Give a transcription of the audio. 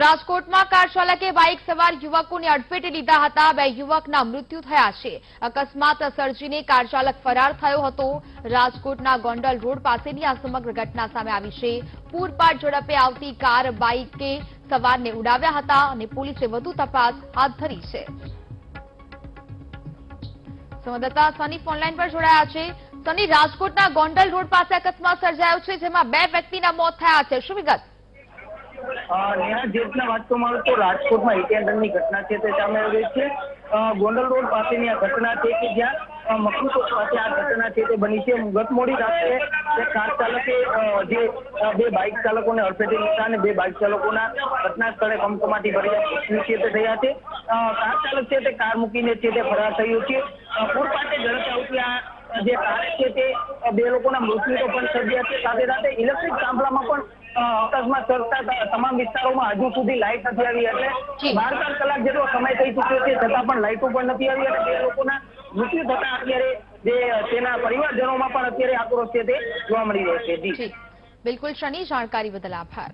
રાજકોટમાં કાર ચાલકે બાઇક સવાર યુવકોને અડફેટે લીધા હતા. બે યુવકના મૃત્યુ થયા છે. અકસ્માત સર્જીને કાર ચાલક ફરાર થયો હતો. રાજકોટના ગોંડલ રોડ પાસેની આ સમગ્ર ઘટના સામે આવી છે. પૂરપાટ ઝડપે આવતી કાર બાઇકે સવારને ઉડાવ્યા હતા અને પોલીસે વધુ તપાસ હાથ ધરી છે. સંવાદદાતા સનીફ ફોનલાઈન પર જોડાયા છે. સની, રાજકોટના ગોંડલ રોડ પાસે અકસ્માત સર્જાયો છે, જેમાં બે વ્યક્તિના મોત થયા છે. શું વિગત? નેહા જે વાત તો આવે તો રાજકોટમાં એટીએન્ડરની ઘટના છે તે સામે આવી છે. ગોંડલ રોડ પાસેની આ ઘટના છે કે જ્યાં અ, પાસે આ ઘટના છે તે બની છે. ગત મોડી રાત્રે કાર ચાલકે જે બે બાઇક ચાલકોને અડફેટે લીધા અને બે બાઇક ચાલકોના ઘટના સ્થળે કમકમાટી ભર્યા છે તે થયા છે. કાર ચાલક છે તે કાર મૂકીને છે તે ફરાર થયું છે. પૂર પાસે ઝડપ આવતી આ જે કાર છે તે બે લોકોના મૃત્યુ તો પણ સર્જ્યા છે. સાથે સાથે ઇલેક્ટ્રિક થાંભલામાં પણ અકસ્માત સર્જતા તમામ વિસ્તારોમાં હજુ સુધી લાઇટ નથી આવી એટલે બાર બાર કલાક જેટલો સમય થઈ ચુક્યો છે છતાં પણ લાઇટો પણ નથી આવી અને બે લોકોના મૃત્યુ થતા અત્યારે જે તેના પરિવારજનોમાં પણ અત્યારે આક્રોશ છે તે જોવા મળી રહ્યો છે. બિલકુલ શની જાણકારી બદલ આભાર.